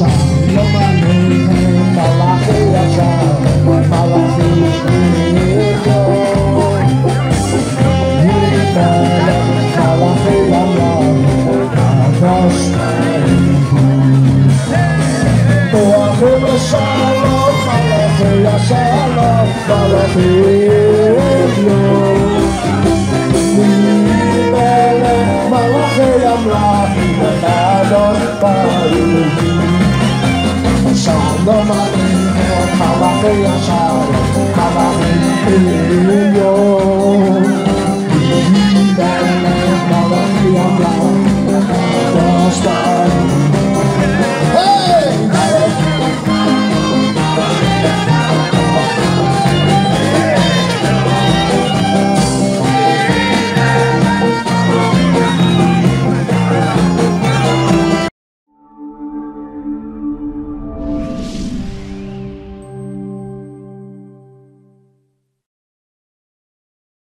shalom, Somebody help, how I feel, shout